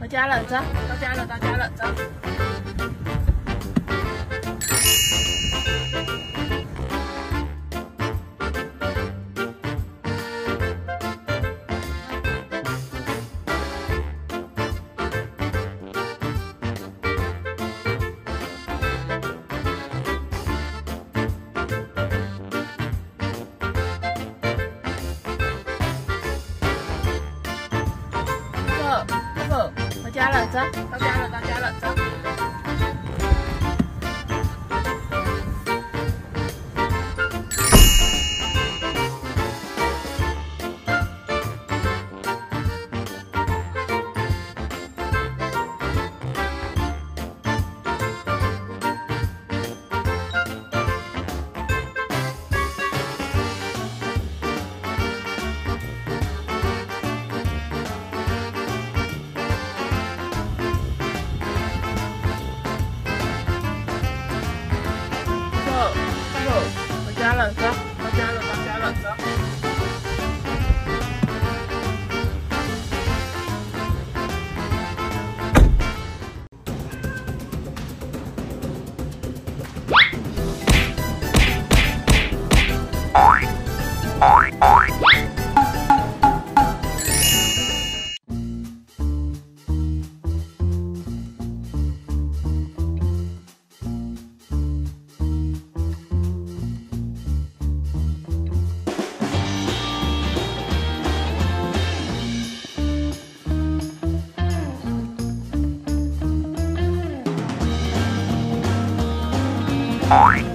到家了，走，到家了，到家了，走。着。OK。なん。Oink.